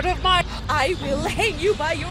Out of my. I will hang you by your.